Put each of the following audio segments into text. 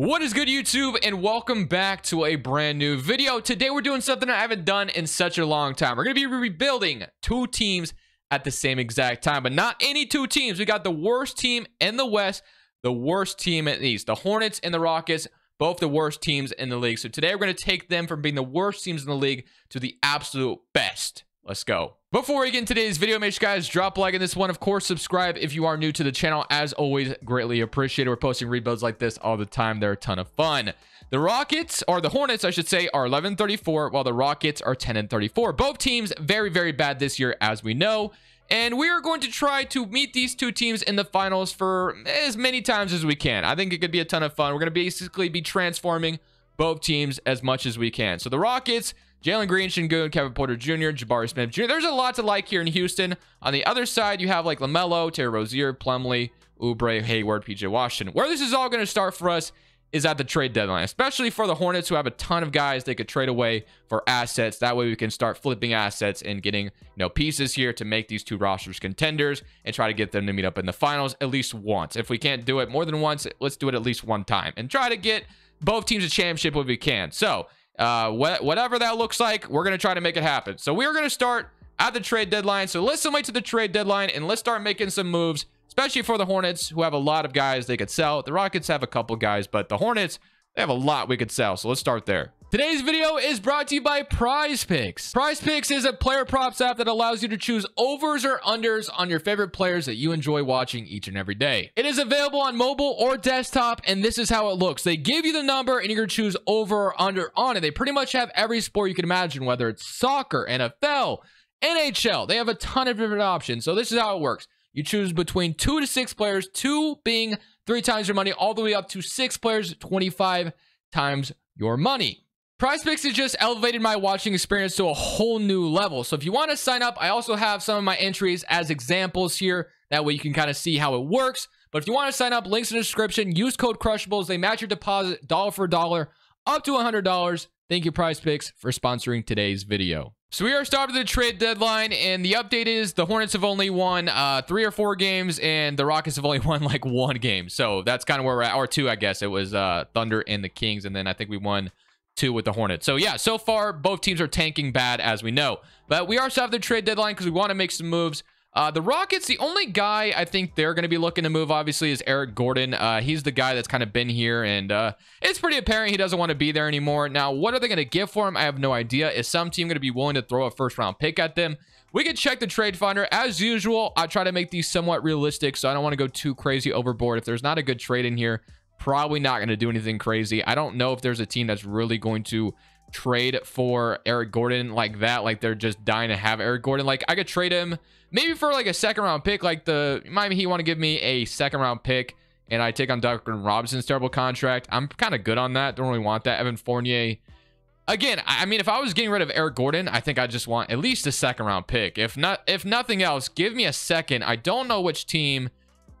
What is good YouTube and welcome back to a brand new video. Today we're doing something I haven't done in such a long time. We're going to be rebuilding two teams at the same exact time, but not any two teams. We got the worst team in the West, the worst team in the East. The Hornets and the Rockets, both the worst teams in the league. So today we're going to take them from being the worst teams in the league to the absolute best. Let's go. Before we get into today's video, make sure guys drop a like on this one. Of course, subscribe if you are new to the channel. As always, greatly appreciated. We're posting rebuilds like this all the time. They're a ton of fun. The Rockets, or the Hornets, I should say, are 11 34, while the Rockets are 10 and 34. Both teams very, very bad this year, as we know. And we are going to try to meet these two teams in the finals for as many times as we can. I think it could be a ton of fun. We're going to basically be transforming both teams as much as we can. So the Rockets Jalen Green, Sengun, Kevin Porter Jr., Jabari Smith Jr. There's a lot to like here in Houston. On the other side, you have like LaMelo, Terry Rozier, Plumlee, Oubre, Hayward, PJ Washington. Where this is all going to start for us is at the trade deadline, especially for the Hornets who have a ton of guys they could trade away for assets. That way we can start flipping assets and getting, you know, pieces here to make these two rosters contenders and try to get them to meet up in the finals at least once. If we can't do it more than once, let's do it at least one time and try to get both teams a championship if we can. So uh, wh whatever that looks like, we're going to try to make it happen. So we are going to start at the trade deadline. So listen wait to the trade deadline and let's start making some moves, especially for the Hornets, who have a lot of guys they could sell. The Rockets have a couple guys, but the Hornets, they have a lot we could sell. So let's start there. Today's video is brought to you by Prize Picks. Prize Picks is a player props app that allows you to choose overs or unders on your favorite players that you enjoy watching each and every day. It is available on mobile or desktop, and this is how it looks. They give you the number, and you're going to choose over or under on it. They pretty much have every sport you can imagine, whether it's soccer, NFL, NHL. They have a ton of different options. So this is how it works. You choose between two to six players, two being three times your money, all the way up to six players, 25 times your money. Prize Picks has just elevated my watching experience to a whole new level. So if you want to sign up, I also have some of my entries as examples here. That way you can kind of see how it works. But if you want to sign up, links in the description. Use code Crushables. They match your deposit dollar for dollar up to $100. Thank you, Prize Picks, for sponsoring today's video. So we are starting the trade deadline, and the update is the Hornets have only won uh, three or four games, and the Rockets have only won like one game. So that's kind of where we're at, or two, I guess. It was uh, Thunder and the Kings, and then I think we won two with the Hornets. So yeah, so far both teams are tanking bad as we know. But we are still have the trade deadline because we want to make some moves. Uh, the Rockets, the only guy I think they're going to be looking to move, obviously, is Eric Gordon. Uh, he's the guy that's kind of been here, and uh, it's pretty apparent he doesn't want to be there anymore. Now, what are they going to give for him? I have no idea. Is some team going to be willing to throw a first-round pick at them? We can check the trade finder. As usual, I try to make these somewhat realistic, so I don't want to go too crazy overboard. If there's not a good trade in here, probably not going to do anything crazy. I don't know if there's a team that's really going to trade for Eric Gordon like that. Like they're just dying to have Eric Gordon. Like I could trade him maybe for like a second round pick. Like the Miami Heat want to give me a second round pick and I take on Duncan Robinson's terrible contract. I'm kind of good on that. Don't really want that. Evan Fournier. Again, I mean, if I was getting rid of Eric Gordon, I think I just want at least a second round pick. If not, if nothing else, give me a second. I don't know which team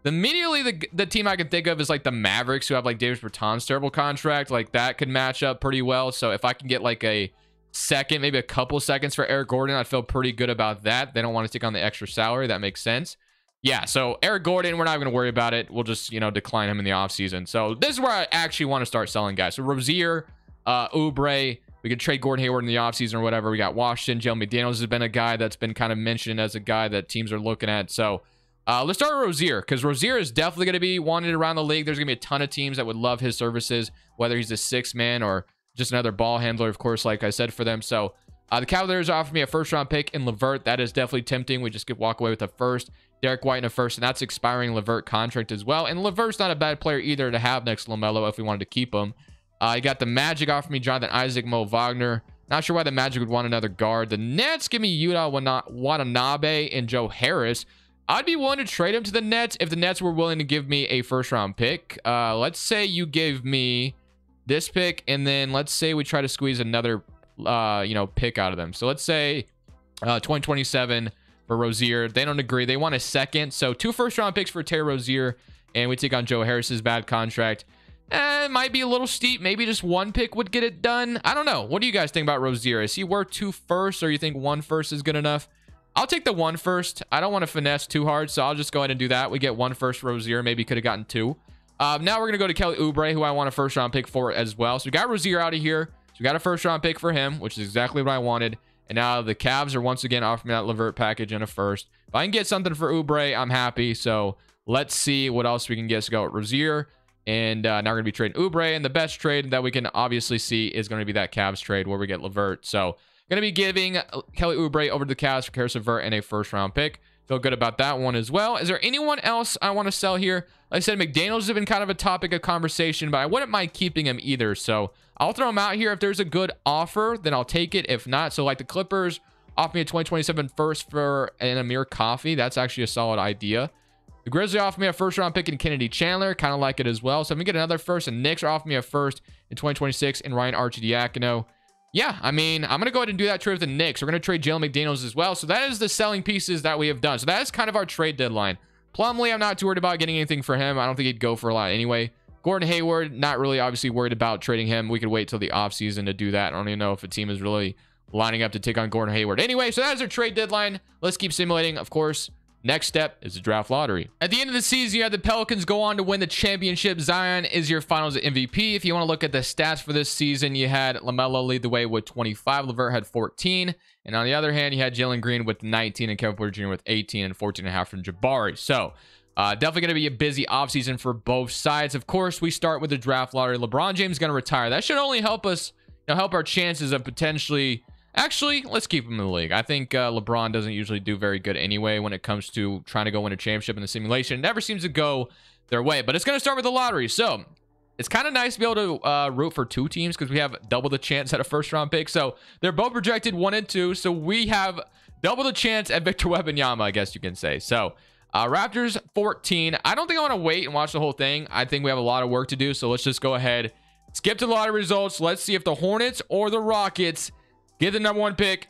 Immediately, the, the team I can think of is like the Mavericks, who have like Davis Bertans' terrible contract. Like that could match up pretty well. So if I can get like a second, maybe a couple seconds for Eric Gordon, I'd feel pretty good about that. They don't want to take on the extra salary. That makes sense. Yeah, so Eric Gordon, we're not going to worry about it. We'll just, you know, decline him in the offseason. So this is where I actually want to start selling guys. So Rozier, uh, Oubre, we could trade Gordon Hayward in the offseason or whatever. We got Washington. Joe McDaniels has been a guy that's been kind of mentioned as a guy that teams are looking at. So uh, let's start with Rozier because Rozier is definitely going to be wanted around the league. There's going to be a ton of teams that would love his services, whether he's a six man or just another ball handler, of course, like I said for them. So uh, the Cavaliers offered me a first round pick in LeVert. That is definitely tempting. We just could walk away with a first. Derrick White in a first, and that's expiring LeVert contract as well. And LeVert's not a bad player either to have next LaMelo if we wanted to keep him. Uh, you got the Magic offer me Jonathan Isaac, Mo Wagner. Not sure why the Magic would want another guard. The Nets give me Yuta Watanabe and Joe Harris. I'd be willing to trade him to the Nets if the Nets were willing to give me a first round pick. Uh, let's say you gave me this pick, and then let's say we try to squeeze another, uh, you know, pick out of them. So let's say uh, 2027 for Rozier. They don't agree. They want a second. So two first round picks for Terry Rozier, and we take on Joe Harris's bad contract. Eh, it might be a little steep. Maybe just one pick would get it done. I don't know. What do you guys think about Rozier? Is he worth two firsts, or you think one first is good enough? I'll take the one first. I don't want to finesse too hard, so I'll just go ahead and do that. We get one first Rozier. Maybe could have gotten two. Uh, now we're going to go to Kelly Oubre, who I want a first round pick for as well. So we got Rozier out of here. So we got a first round pick for him, which is exactly what I wanted. And now the Cavs are once again offering that LeVert package and a first. If I can get something for Oubre, I'm happy. So let's see what else we can get. So go with Rozier. And uh, now we're going to be trading Oubre. And the best trade that we can obviously see is going to be that Cavs trade where we get LeVert. So going to be giving uh, Kelly Oubre over to the Cavs for Caris LeVert and a first round pick. Feel good about that one as well. Is there anyone else I want to sell here? Like I said, McDaniels has been kind of a topic of conversation, but I wouldn't mind keeping him either. So I'll throw him out here. If there's a good offer, then I'll take it. If not, so like the Clippers offer me a 2027 first for an Amir Coffey. That's actually a solid idea. The Grizzlies offer me a first round pick in Kennedy Chandler. Kind of like it as well. So if we get another first, and Knicks offer me a first in 2026 in Ryan Arcidiacono. Yeah, I mean, I'm going to go ahead and do that trade with the Knicks. We're going to trade Jalen McDaniels as well. So that is the selling pieces that we have done. So that is kind of our trade deadline. Plumlee, I'm not too worried about getting anything for him. I don't think he'd go for a lot anyway. Gordon Hayward, not really obviously worried about trading him. We could wait till the offseason to do that. I don't even know if a team is really lining up to take on Gordon Hayward. Anyway, so that is our trade deadline. Let's keep simulating. Of course, Next step is the draft lottery. At the end of the season, you had the Pelicans go on to win the championship. Zion is your finals MVP. If you want to look at the stats for this season, you had LaMelo lead the way with 25. LeVert had 14. And on the other hand, you had Jalen Green with 19 and Kevin Porter Jr. with 18 and 14 and a half from Jabari. So uh, definitely going to be a busy offseason for both sides. Of course, we start with the draft lottery. LeBron James is going to retire. That should only help us, you know, help our chances of potentially Actually, let's keep him in the league. I think uh, LeBron doesn't usually do very good anyway when it comes to trying to go win a championship in the simulation. It never seems to go their way, but it's going to start with the lottery. So it's kind of nice to be able to uh, root for two teams because we have double the chance at a first round pick. So they're both projected one and two. So we have double the chance at Victor Wembanyama, I guess you can say. So uh, Raptors 14. I don't think I want to wait and watch the whole thing. I think we have a lot of work to do. So let's just go ahead, skip to the lottery results. Let's see if the Hornets or the Rockets Get the number one pick.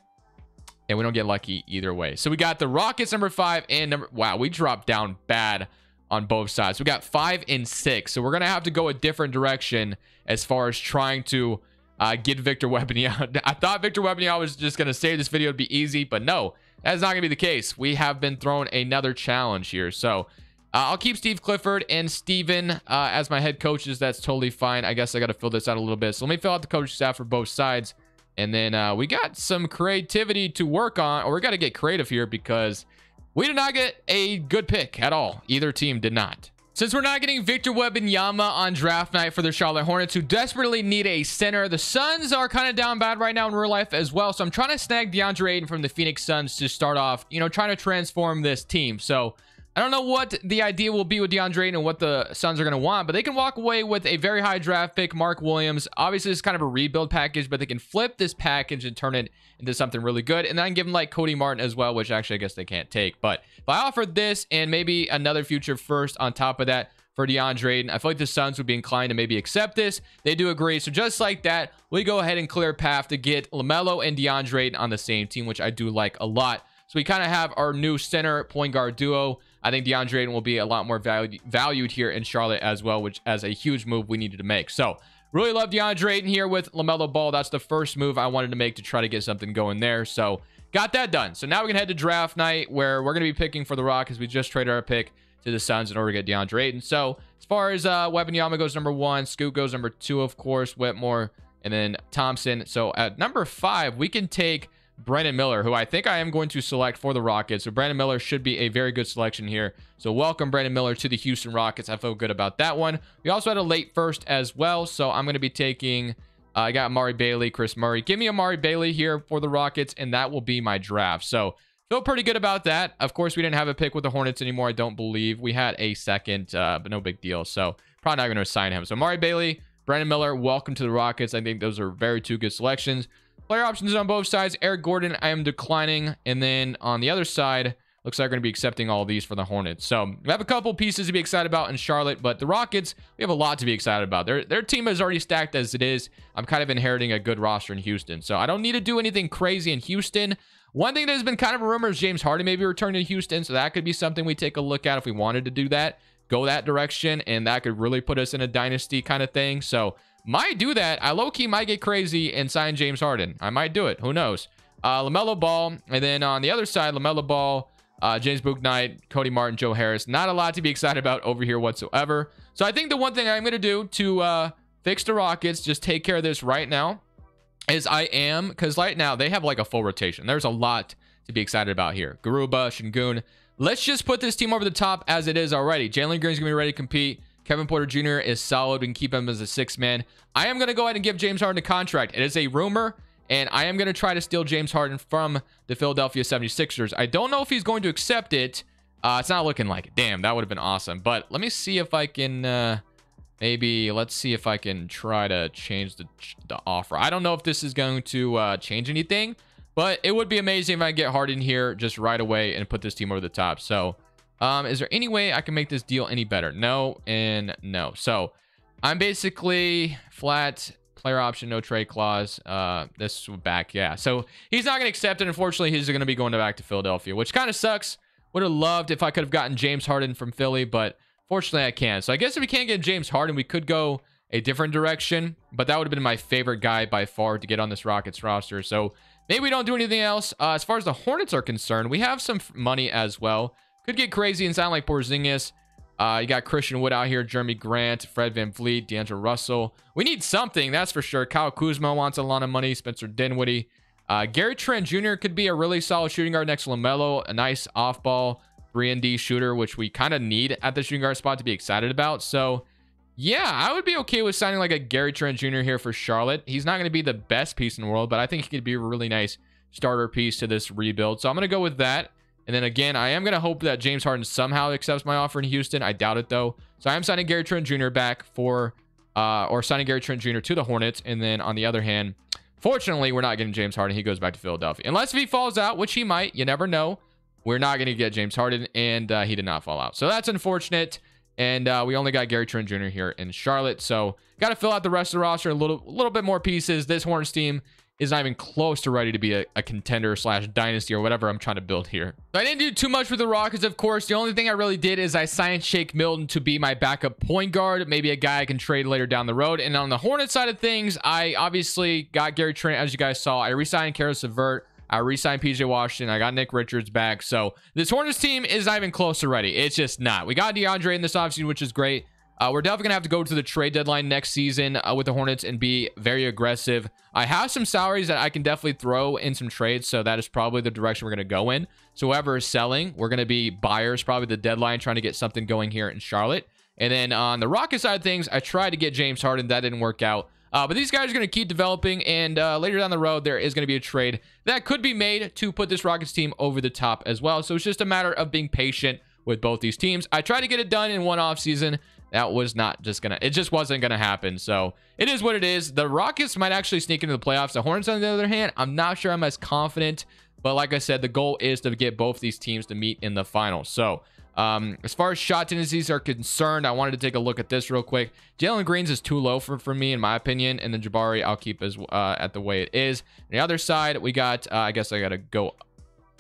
And we don't get lucky either way. So we got the Rockets number five and number... Wow, we dropped down bad on both sides. We got five and six. So we're going to have to go a different direction as far as trying to uh, get Victor Wembanyama. I thought Victor Wembanyama was just going to save this video to be easy, but no, that's not going to be the case. We have been thrown another challenge here. So uh, I'll keep Steve Clifford and Steven uh, as my head coaches. That's totally fine. I guess I got to fill this out a little bit. So let me fill out the coaching staff for both sides. And then uh, we got some creativity to work on, or we got to get creative here because we did not get a good pick at all. Either team did not. Since we're not getting Victor Wembanyama on draft night for the Charlotte Hornets, who desperately need a center, the Suns are kind of down bad right now in real life as well. So I'm trying to snag DeAndre Ayton from the Phoenix Suns to start off, you know, trying to transform this team. So I don't know what the idea will be with DeAndre and what the Suns are going to want, but they can walk away with a very high draft pick, Mark Williams. Obviously, it's kind of a rebuild package, but they can flip this package and turn it into something really good. And then give them like Cody Martin as well, which actually I guess they can't take. But if I offered this and maybe another future first on top of that for DeAndre I feel like the Suns would be inclined to maybe accept this. They do agree. So just like that, we go ahead and clear path to get LaMelo and DeAndre on the same team, which I do like a lot. So we kind of have our new center point guard duo. I think DeAndre Ayton will be a lot more valued valued here in Charlotte as well, which as a huge move we needed to make. So really love DeAndre Ayton here with LaMelo Ball. That's the first move I wanted to make to try to get something going there. So got that done. So now we can head to draft night where we're going to be picking for the Rockets. We just traded our pick to the Suns in order to get DeAndre Ayton. So as far as uh, Wembanyama goes number one, Scoot goes number two, of course, Whitmore, and then Thompson. So at number five, we can take Brandon Miller, who I think I am going to select for the Rockets. So Brandon Miller should be a very good selection here. So welcome Brandon Miller to the Houston Rockets. I feel good about that one. We also had a late first as well. So I'm going to be taking, uh, I got Amari Bailey, Chris Murray. Give me Amari Bailey here for the Rockets, and that will be my draft. So feel pretty good about that. Of course, we didn't have a pick with the Hornets anymore. I don't believe we had a second, uh, but no big deal. So probably not going to assign him. So Amari Bailey, Brandon Miller, welcome to the Rockets. I think those are very two good selections. Player options on both sides. Eric Gordon, I am declining. And then on the other side, looks like we're going to be accepting all these for the Hornets. So we have a couple pieces to be excited about in Charlotte, but the Rockets, we have a lot to be excited about. Their, their team is already stacked as it is. I'm kind of inheriting a good roster in Houston. So I don't need to do anything crazy in Houston. One thing that has been kind of a rumor is James Harden maybe returning to Houston. So that could be something we take a look at if we wanted to do that. Go that direction, and that could really put us in a dynasty kind of thing. So might do that. I low-key might get crazy and sign James Harden. I might do it. Who knows? Uh, LaMelo Ball. And then on the other side, LaMelo Ball, uh, James Bouknight, Cody Martin, Joe Harris. Not a lot to be excited about over here whatsoever. So I think the one thing I'm going to do to uh, fix the Rockets, just take care of this right now, is I am, because right now they have like a full rotation. There's a lot to be excited about here. Garuba, Sengun. Let's just put this team over the top as it is already. Jalen Green's going to be ready to compete. Kevin Porter Jr. is solid. We can keep him as a six man. I am going to go ahead and give James Harden a contract. It is a rumor. And I am going to try to steal James Harden from the Philadelphia 76ers. I don't know if he's going to accept it. Uh, it's not looking like it. Damn, that would have been awesome. But let me see if I can... Uh, maybe let's see if I can try to change the, the offer. I don't know if this is going to uh, change anything. But it would be amazing if I get Harden here just right away and put this team over the top. So um, is there any way I can make this deal any better? No and no. So I'm basically flat Player option, no trade clause. Uh, this back, yeah. So he's not going to accept it. Unfortunately, he's going to be going back to Philadelphia, which kind of sucks. Would have loved if I could have gotten James Harden from Philly, but fortunately I can't. So I guess if we can't get James Harden, we could go a different direction, but that would have been my favorite guy by far to get on this Rockets roster. So maybe we don't do anything else. Uh, as far as the Hornets are concerned, we have some money as well. Could get crazy and sound like Porzingis. Uh, you got Christian Wood out here, Jerami Grant, Fred VanVleet, D'Angelo Russell. We need something, that's for sure. Kyle Kuzma wants a lot of money. Spencer Dinwiddie. Uh, Gary Trent Jr. could be a really solid shooting guard next to LaMelo. A nice off-ball 3-and-D shooter, which we kind of need at the shooting guard spot to be excited about. So, yeah, I would be okay with signing like a Gary Trent Jr. here for Charlotte. He's not going to be the best piece in the world, but I think he could be a really nice starter piece to this rebuild. So I'm going to go with that. And then again, I am going to hope that James Harden somehow accepts my offer in Houston. I doubt it though. So I am signing Gary Trent Jr. back for, uh, or signing Gary Trent Jr. to the Hornets. And then on the other hand, fortunately, we're not getting James Harden. He goes back to Philadelphia. Unless if he falls out, which he might, you never know. We're not going to get James Harden, and uh, he did not fall out. So that's unfortunate. And uh, we only got Gary Trent Jr. here in Charlotte. So got to fill out the rest of the roster a little, little bit more pieces. This Hornets team is not even close to ready to be a, a, contender slash dynasty or whatever I'm trying to build here. So I didn't do too much with the Rockets, of course. The only thing I really did is I signed Shake Milton to be my backup point guard, maybe a guy I can trade later down the road. And on the Hornet side of things, I obviously got Gary Trent, as you guys saw. I re-signed Caris LeVert. I re-signed PJ Washington. I got Nick Richards back. So this Hornets team is not even close to ready. It's just not. We got DeAndre in this offseason, which is great. Uh, we're definitely going to have to go to the trade deadline next season uh, with the Hornets and be very aggressive. I have some salaries that I can definitely throw in some trades, so that is probably the direction we're going to go in. So whoever is selling, we're going to be buyers, probably the deadline, trying to get something going here in Charlotte. And then on the Rocket side of things, I tried to get James Harden. That didn't work out. Uh, but these guys are going to keep developing, and uh, later down the road, there is going to be a trade that could be made to put this Rockets team over the top as well. So it's just a matter of being patient with both these teams. I tried to get it done in one off season that was not just gonna it just wasn't gonna happen so it is what it is the rockets might actually sneak into the playoffs the hornets on the other hand i'm not sure i'm as confident but like i said the goal is to get both these teams to meet in the final so um, as far as shot tendencies are concerned, I wanted to take a look at this real quick. Jalen Green's is too low for, for me, in my opinion, and then Jabari I'll keep as uh, at the way it is. On the other side, we got, uh, I guess I got to go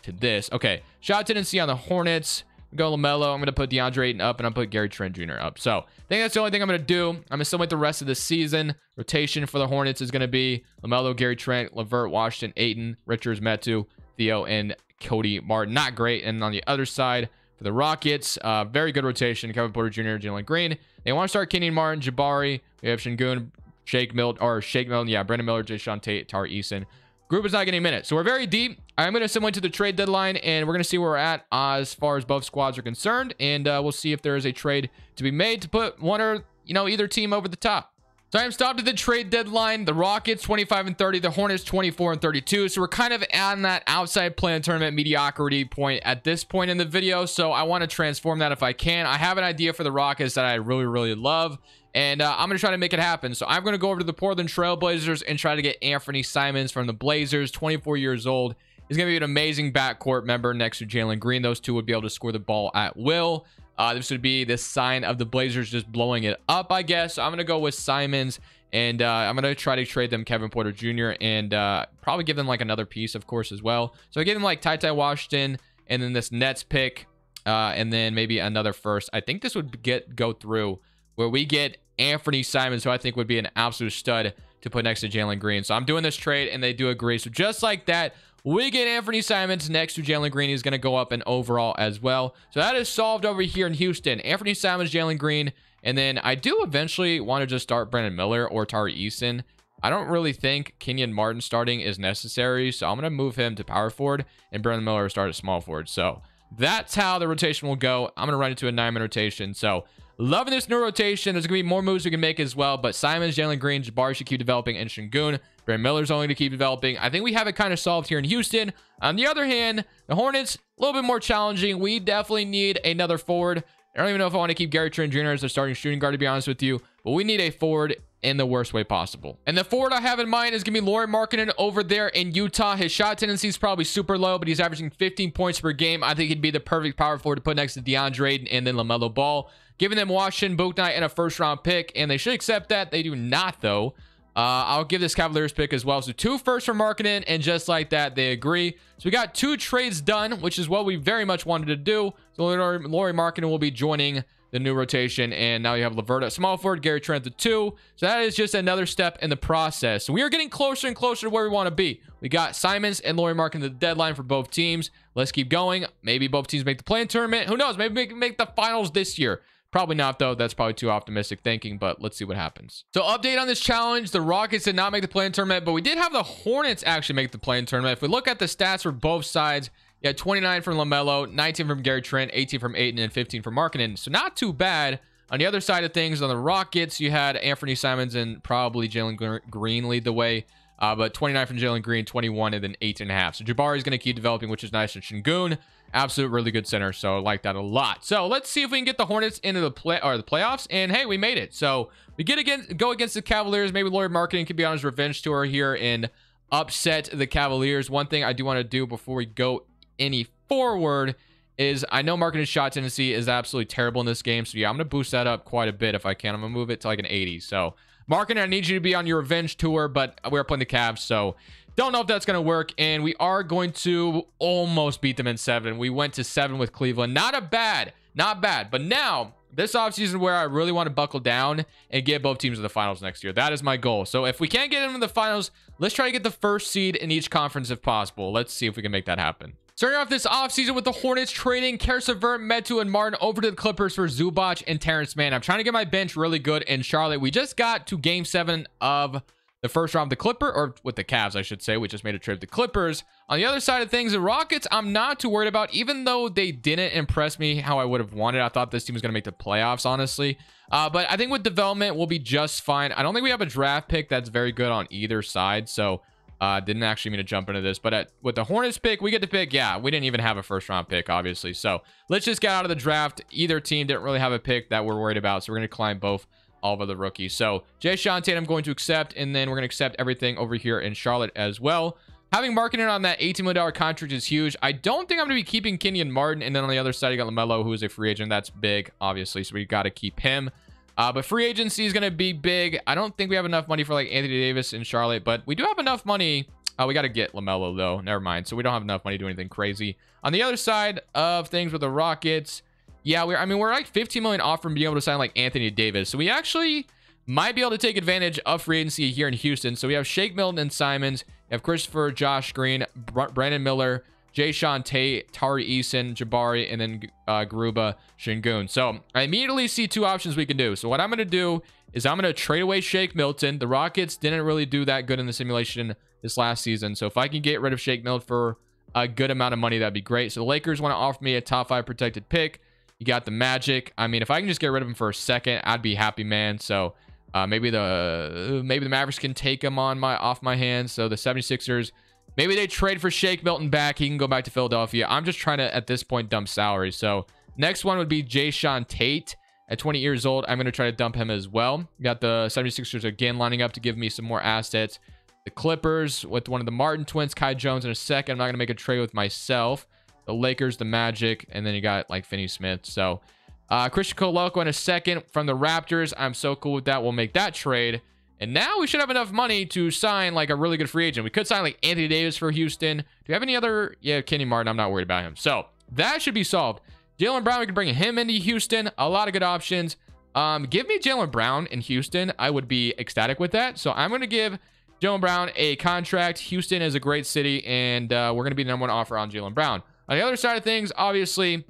to this. Okay, shot tendency on the Hornets go LaMelo. I'm going to put DeAndre Ayton up, and I'm put Gary Trent Jr. up. So I think that's the only thing I'm going to do. I'm going to still wait the rest of the season. Rotation for the Hornets is going to be LaMelo, Gary Trent, LeVert, Washington, Ayton, Richards, Metu, Theo, and Cody Martin. Not great. And on the other side, for the Rockets, uh, very good rotation. Kevin Porter Jr., Jalen Green. They want to start Kenyon Martin, Jabari. We have Sengun, Shake Milton, or Shake Milton, yeah, Brandon Miller, Jae'Sean Tate, Tari Eason. Group is not getting minutes. So we're very deep. I'm going to send one to the trade deadline, and we're going to see where we're at as far as both squads are concerned. And uh, we'll see if there is a trade to be made to put one or, you know, either team over the top. So I am stopped at the trade deadline. The Rockets 25 and 30, the Hornets 24 and 32. So we're kind of on that outside playing tournament mediocrity point at this point in the video. So I want to transform that if I can. I have an idea for the Rockets that I really, really love. And uh, I'm going to try to make it happen. So I'm going to go over to the Portland Trailblazers and try to get Anthony Simons from the Blazers, 24 years old. He's going to be an amazing backcourt member next to Jalen Green. Those two would be able to score the ball at will. Uh, this would be the sign of the Blazers just blowing it up, I guess. So I'm going to go with Simons. And uh, I'm going to try to trade them Kevin Porter Jr. and uh, probably give them like another piece, of course, as well. So I give them like Ty Ty Washington and then this Nets pick uh, and then maybe another first. I think this would get go through where we get Anthony Simons, who I think would be an absolute stud to put next to Jalen Green. So I'm doing this trade and they do agree. So just like that, we get Anthony Simons next to Jalen Green. He's going to go up in overall as well. So that is solved over here in Houston. Anthony Simons, Jalen Green. And then I do eventually want to just start Brandon Miller or Tari Eason. I don't really think Kenyon Martin starting is necessary. So I'm going to move him to power forward and Brandon Miller start at small forward. So that's how the rotation will go. I'm going to run into a nine-man rotation. So loving this new rotation. There's going to be more moves we can make as well. But Simons, Jalen Green, Jabari keep developing, and Sengun. Brandon Miller's only to keep developing. I think we have it kind of solved here in Houston. On the other hand, the Hornets, a little bit more challenging. We definitely need another forward. I don't even know if I want to keep Gary Trent Jr. as a starting shooting guard, to be honest with you. But we need a forward in the worst way possible. And the forward I have in mind is going to be Lauri Markkanen over there in Utah. His shot tendency is probably super low, but he's averaging 15 points per game. I think he'd be the perfect power forward to put next to DeAndre and then LaMelo Ball. Giving them Washington, Bouknight, and a first round pick, and they should accept that. They do not, though. Uh, I'll give this Cavaliers pick as well. So two first for Markkanen, and just like that, they agree. So we got two trades done, which is what we very much wanted to do. So Lauri Markkanen will be joining the new rotation. And now you have LeVert at small forward, Gary Trent at two. So that is just another step in the process. So we are getting closer and closer to where we want to be. We got Simons and Lauri Markkanen the deadline for both teams. Let's keep going. Maybe both teams make the play-in tournament. Who knows? Maybe make, make the finals this year. Probably not, though. That's probably too optimistic thinking, but let's see what happens. So, update on this challenge. The Rockets did not make the play-in tournament, but we did have the Hornets actually make the play-in tournament. If we look at the stats for both sides, you had 29 from LaMelo, 19 from Gary Trent, 18 from Ayton, and 15 from Markkanen. So, not too bad. On the other side of things, on the Rockets, you had Anthony Simons and probably Jalen Green lead the way. Uh, but 29 from Jalen Green, 21, and then 8.5. So Jabari is going to keep developing, which is nice. And Sengun, absolute really good center. So I like that a lot. So let's see if we can get the Hornets into the play or the playoffs. And hey, we made it. So we get again go against the Cavaliers. Maybe Lauri Markkanen could be on his revenge tour here and upset the Cavaliers. One thing I do want to do before we go any forward is I know Markkanen's shot tendency is absolutely terrible in this game. So yeah, I'm to boost that up quite a bit if I can. I'm to move it to like an 80. So Markkanen, I need you to be on your revenge tour, but we're playing the Cavs, so don't know if that's going to work. And we are going to almost beat them in seven. We went to seven with Cleveland. Not a bad, not bad. But now, this offseason where I really want to buckle down and get both teams to the finals next year. That is my goal. So if we can't get them in the finals, let's try to get the first seed in each conference if possible. Let's see if we can make that happen. Starting off this offseason with the Hornets trading Caris LeVert, Metu, and Martin over to the Clippers for Zubac and Terrence Mann. I'm trying to get my bench really good in Charlotte. We just got to game seven of the first round the Clipper, or with the Cavs, I should say. We just made a trip to the Clippers. On the other side of things, the Rockets, I'm not too worried about, even though they didn't impress me how I would have wanted. I thought this team was going to make the playoffs, honestly. Uh, but I think with development, we'll be just fine. I don't think we have a draft pick that's very good on either side. So uh, didn't actually mean to jump into this, but at, with the Hornets pick, we get to pick. Yeah, we didn't even have a first round pick, obviously. So let's just get out of the draft. Either team didn't really have a pick that we're worried about. So we're going to climb both all of the rookies. So Jae'Sean Tate, I'm going to accept, and then we're going to accept everything over here in Charlotte as well. Having Markkanen on that $18 million contract is huge. I don't think I'm going to be keeping Kenyon Martin. And then on the other side, you got LaMelo, who is a free agent. That's big, obviously. So we got to keep him. Uh, but free agency is going to be big. I don't think we have enough money for like Anthony Davis in Charlotte, but we do have enough money Oh, we got to get LaMelo, though. Never mind. So we don't have enough money to do anything crazy. On the other side of things with the Rockets, yeah, we're, I mean, we're like 15 million off from being able to sign like Anthony Davis. So we actually might be able to take advantage of free agency here in Houston. So we have Shake Milton and Simons. We have Christopher, Josh Green, Brandon Miller, Jae'Sean Tate, Tari Eason, Jabari, and then uh, Garuba Sengun. So I immediately see two options we can do. So what I'm going to do is I'm going to trade away Shake Milton. The Rockets didn't really do that good in the simulation this last season. So if I can get rid of Shake Milton for a good amount of money, that'd be great. So the Lakers want to offer me a top five protected pick. You got the Magic. I mean, if I can just get rid of him for a second, I'd be happy, man. So uh, maybe the maybe the Mavericks can take him on my off my hands. So the 76ers, maybe they trade for Shake Milton back. He can go back to Philadelphia. I'm just trying to, at this point, dump salary. So next one would be Jae'Sean Tate. At 20 years old, I'm going to try to dump him as well. got the 76ers again lining up to give me some more assets the Clippers with one of the Martin twins, Kai Jones in a second. I'm not going to make a trade with myself. The Lakers, the Magic, and then you got like Finney Smith. So uh, Christian Koloko in a second from the Raptors. I'm so cool with that. We'll make that trade. And now we should have enough money to sign like a really good free agent. We could sign like Anthony Davis for Houston. Do you have any other? Yeah, Kenny Martin. I'm not worried about him. So that should be solved. Jaylen Brown, we can bring him into Houston. A lot of good options. Um, give me Jaylen Brown in Houston. I would be ecstatic with that. So I'm going to give Jaylen Brown a contract. Houston is a great city, and uh, we're going to be the number one offer on Jaylen Brown. On the other side of things, obviously,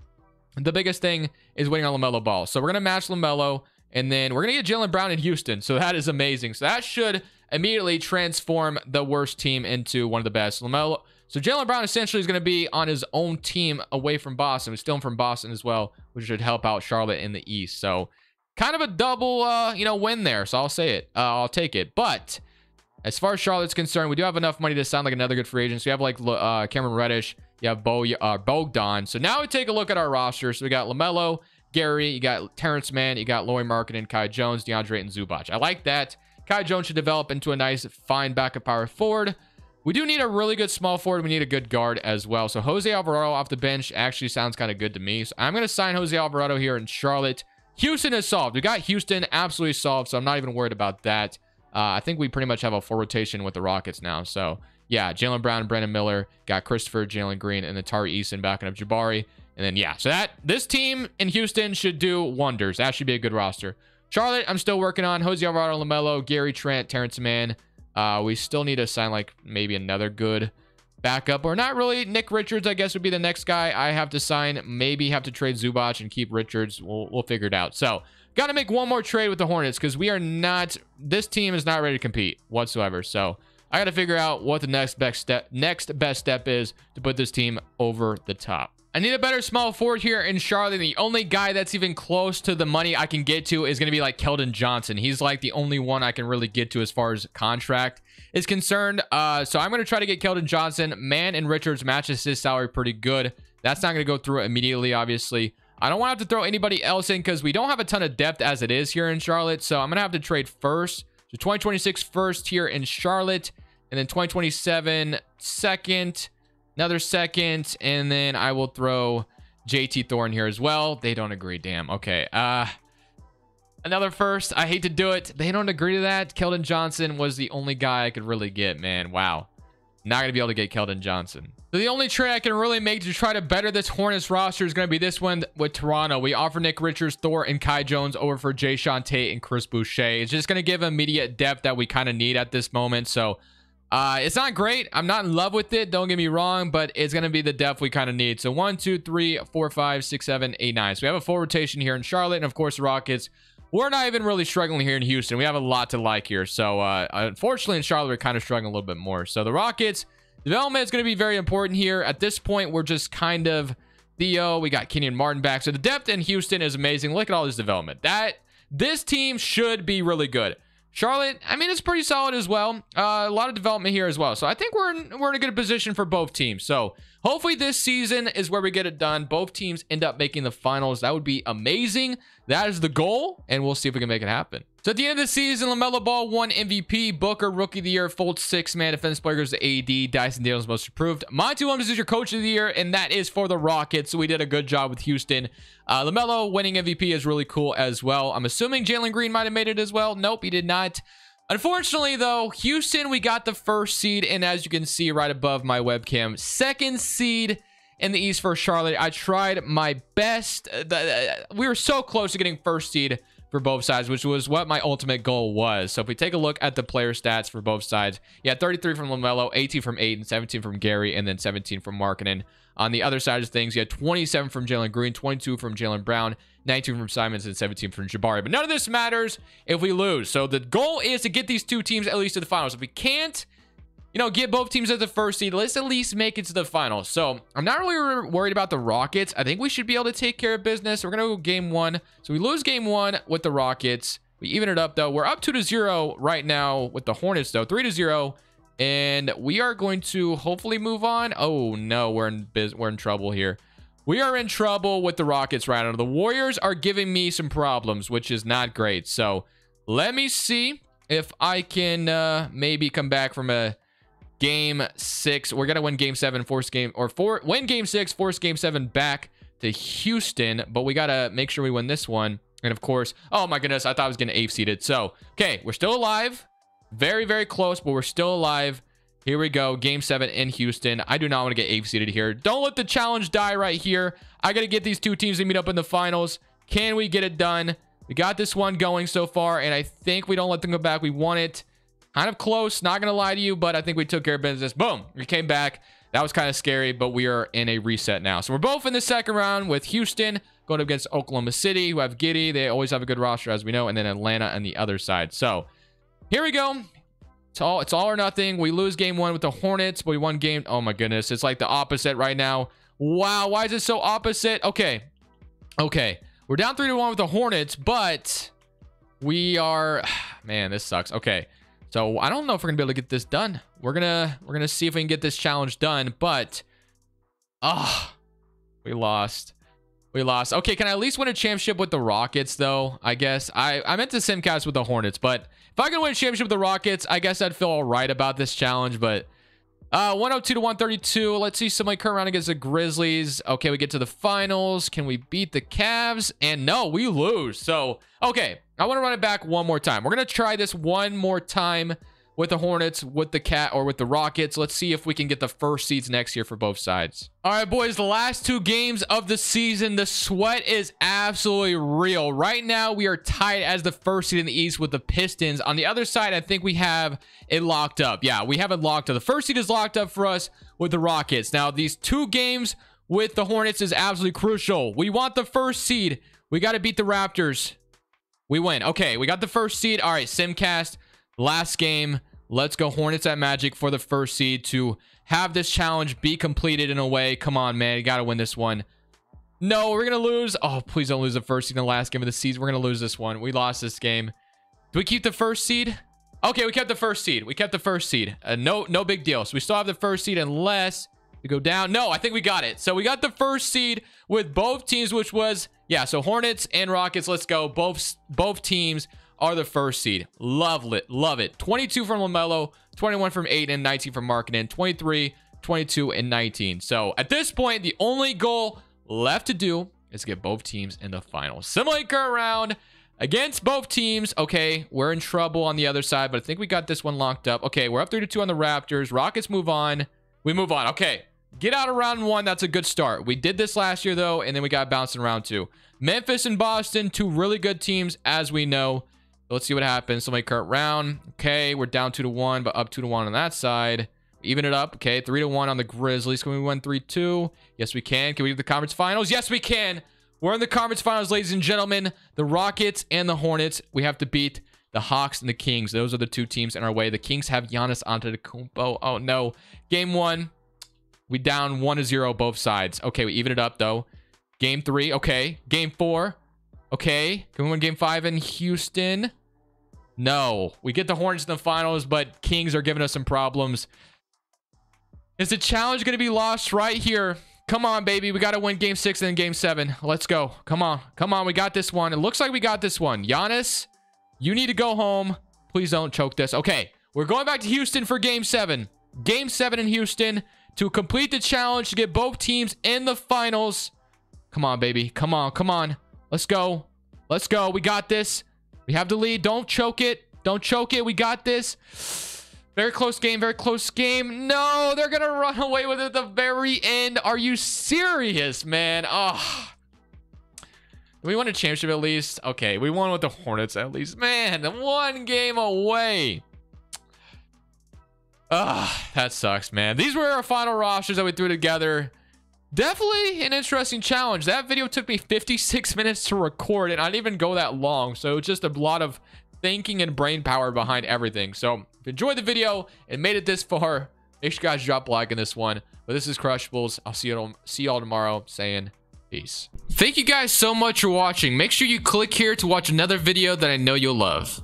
the biggest thing is waiting on LaMelo Ball. So we're going to match LaMelo, and then we're going to get Jaylen Brown in Houston. So that is amazing. So that should immediately transform the worst team into one of the best. LaMelo. So Jaylen Brown essentially is going to be on his own team away from Boston. He's still from Boston as well, which should help out Charlotte in the East. So kind of a double, uh, you know, win there. So I'll say it. Uh, I'll take it. But as far as Charlotte's concerned, we do have enough money to sound like another good free agent. So we have like uh, Cameron Reddish, you have Bo, uh, Bogdan. So now we take a look at our roster. So we got LaMelo, Gary, you got Terrence Mann, you got Lauri Markkanen, Kai Jones, DeAndre, and Zubac. I like that. Kai Jones should develop into a nice, fine backup power forward. We do need a really good small forward. We need a good guard as well. So Jose Alvarado off the bench actually sounds kind of good to me. So I'm going to sign Jose Alvarado here in Charlotte. Houston is solved. We got Houston absolutely solved, so I'm not even worried about that. Uh, I think we pretty much have a full rotation with the Rockets now. So, yeah, Jaylen Brown, Brandon Miller, got Christopher, Jalen Green, and then Tari Eason backing up Jabari. And then, yeah, so that this team in Houston should do wonders. That should be a good roster. Charlotte, I'm still working on. Jose Alvarado, LaMelo, Gary Trent, Terrence Mann. Uh, we still need to sign, like, maybe another good backup or not really. Nick Richards, I guess, would be the next guy I have to sign. Maybe have to trade Zubac and keep Richards. We'll, we'll figure it out. So, got to make one more trade with the Hornets because we are not, this team is not ready to compete whatsoever. So, I got to figure out what the next best step, next best step is to put this team over the top. I need a better small forward here in Charlotte. The only guy that's even close to the money I can get to is going to be like Keldon Johnson. He's like the only one I can really get to as far as contract is concerned. Uh, so I'm going to try to get Keldon Johnson. Man and Richards matches his salary pretty good. That's not going to go through immediately, obviously. I don't want to have to throw anybody else in because we don't have a ton of depth as it is here in Charlotte. So I'm going to have to trade first. So 2026 first here in Charlotte. And then 2027 second another second, and then I will throw JT Thor here as well. They don't agree. Damn. Okay. Uh, another first. I hate to do it. They don't agree to that. Keldon Johnson was the only guy I could really get, man. Wow. Not going to be able to get Keldon Johnson. So the only trade I can really make to try to better this Hornets roster is going to be this one with Toronto. We offer Nick Richards, Thor, and Kai Jones over for Jae'Sean Tate and Chris Boucher. It's just going to give immediate depth that we kind of need at this moment. So uh, it's not great. I'm not in love with it. Don't get me wrong, but it's going to be the depth we kind of need. So one, two, three, four, five, six, seven, eight, nine. So we have a full rotation here in Charlotte. And of course, the Rockets. We're not even really struggling here in Houston. We have a lot to like here. So uh, unfortunately, in Charlotte, we're kind of struggling a little bit more. So the Rockets development is going to be very important here. At this point, we're just kind of Theo. We got Kenyon Martin back. So the depth in Houston is amazing. Look at all this development. That this team should be really good. Charlotte, I mean, it's pretty solid as well. Uh, a lot of development here as well. So I think we're in, we're in a good position for both teams. So hopefully this season is where we get it done. Both teams end up making the finals. That would be amazing. That is the goal, and we'll see if we can make it happen. So at the end of the season, LaMelo Ball won MVP, Booker Rookie of the Year, Fultz Six Man Defense Player goes to AD, Dyson Daniels Most Improved. Monty Williams is your Coach of the Year, and that is for the Rockets. So we did a good job with Houston. Uh, LaMelo winning MVP is really cool as well. I'm assuming Jalen Green might have made it as well. Nope, he did not. Unfortunately, though, Houston, we got the first seed, and as you can see right above my webcam, second seed in the East for Charlotte. I tried my best. We were so close to getting first seed for both sides, which was what my ultimate goal was. So if we take a look at the player stats for both sides, yeah, 33 from LaMelo, 18 from Ayton, 17 from Gary, and then 17 from Markkanen. On the other side of things, you had 27 from Jalen Green, 22 from Jaylen Brown, 19 from Simons, and 17 from Jabari. But none of this matters if we lose. So the goal is to get these two teams at least to the finals. If we can't, you know, get both teams at the first seed. Let's at least make it to the finals. So I'm not really worried about the Rockets. I think we should be able to take care of business. We're going to go game one. So we lose game one with the Rockets. We even it up, though. We're up 2 to 0 right now with the Hornets, though. 3 to 0. And we are going to hopefully move on. Oh, no. We're in, biz we're in trouble here. We are in trouble with the Rockets right now. The Warriors are giving me some problems, which is not great. So let me see if I can uh, maybe come back from a game six. We're gonna win game seven, force game or four win game six, force game seven back to Houston, but we gotta make sure we win this one. And of course, oh my goodness, I thought I was getting eighth seeded. So okay, we're still alive, very very close, but we're still alive. Here we go, game seven in Houston. I do not want to get eighth seeded here. Don't let the challenge die right here. I gotta get these two teams to meet up in the finals. Can we get it done? We got this one going so far, and I think we don't let them go back. We want it. Kind of close, not going to lie to you, but I think we took care of business. Boom, we came back. That was kind of scary, but we are in a reset now. So we're both in the second round with Houston going up against Oklahoma City, who have Giddey. They always have a good roster, as we know, and then Atlanta on the other side. So here we go. It's all it's all or nothing. We lose game one with the Hornets, but we won game. Oh my goodness, it's like the opposite right now. Wow, why is it so opposite? Okay, okay, we're down three to one with the Hornets, but we are. Man, this sucks. Okay, so I don't know if we're gonna be able to get this done. We're gonna we're gonna see if we can get this challenge done, but ah, oh, we lost. We lost. Okay, can I at least win a championship with the Rockets, though? I guess. I, I meant to simcast with the Hornets, but if I can win a championship with the Rockets, I guess I'd feel all right about this challenge, but... Uh, 102 to 132. Let's see somebody current round against the Grizzlies. Okay, we get to the finals. Can we beat the Cavs? And no, we lose. So, okay, I want to run it back one more time. We're going to try this one more time with the Hornets, with the Cat, or with the Rockets. Let's see if we can get the first seeds next year for both sides. All right, boys, the last two games of the season, the sweat is absolutely real. Right now, we are tied as the first seed in the East with the Pistons. On the other side, I think we have it locked up. Yeah, we have it locked up. The first seed is locked up for us with the Rockets. Now, these two games with the Hornets is absolutely crucial. We want the first seed. We got to beat the Raptors. We win. Okay, we got the first seed. All right, Simcast. Last game. Let's go Hornets at Magic for the first seed to have this challenge be completed in a way. Come on, man. You got to win this one. No, we're going to lose. Oh, please don't lose the first seed in the last game of the season. We're going to lose this one. We lost this game. Do we keep the first seed? Okay, we kept the first seed. We kept the first seed. Uh, no, no big deal. So we still have the first seed unless we go down. No, I think we got it. So we got the first seed with both teams, which was, yeah, so Hornets and Rockets. Let's go. Both, both teams are the first seed. Love it. Love it. 22 from LaMelo, 21 from Ayton, 19 from Markkanen, 23, 22, and 19. So at this point, the only goal left to do is get both teams in the finals. Simulator round against both teams. Okay, we're in trouble on the other side, but I think we got this one locked up. Okay, we're up 3 to 2 on the Raptors. Rockets move on. We move on. Okay, get out of round one. That's a good start. We did this last year, though, and then we got bounced in round two. Memphis and Boston, two really good teams, as we know. Let's see what happens. Somebody current round. Okay, we're down two to one, but up two to one on that side. Even it up. Okay, three to one on the Grizzlies. Can we win three two? Yes, we can. Can we do the conference finals? Yes, we can. We're in the conference finals, ladies and gentlemen. The Rockets and the Hornets. We have to beat the Hawks and the Kings. Those are the two teams in our way. The Kings have Giannis Antetokounmpo. Oh no. Game one, we down one to zero both sides. Okay, we even it up though. Game three. Okay. Game four. Okay. Can we win game five in Houston? No. We get the Hornets in the finals, but Kings are giving us some problems. Is the challenge going to be lost right here? Come on, baby. We got to win game six and then game seven. Let's go. Come on. Come on. We got this one. It looks like we got this one. Giannis, you need to go home. Please don't choke this. Okay. We're going back to Houston for game seven. Game seven in Houston to complete the challenge to get both teams in the finals. Come on, baby. Come on. Come on. Let's go. Let's go. We got this. We have the lead. Don't choke it. Don't choke it. We got this. Very close game. Very close game. No, they're going to run away with it at the very end. Are you serious, man? Oh. We won a championship at least. Okay, we won with the Hornets at least. Man, one game away. Ah, that sucks, man. These were our final rosters that we threw together. Definitely an interesting challenge. That video took me 56 minutes to record and I didn't even go that long. So just a lot of thinking and brain power behind everything. So if you enjoyed the video and made it this far, make sure you guys drop a like in this one. But this is Crushables. I'll see you see y'all tomorrow saying peace. Thank you guys so much for watching. Make sure you click here to watch another video that I know you'll love.